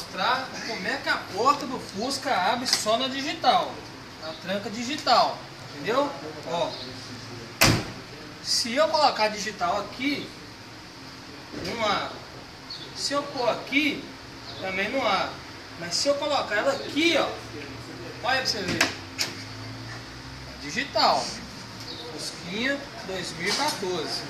mostrar como é que a porta do Fusca abre só na digital. Na tranca digital. Entendeu? Ó. Se eu colocar digital aqui, não há. Se eu pôr aqui, também não há. Mas se eu colocar ela aqui, ó. Olha pra você ver. Digital. Fusquinha 2014.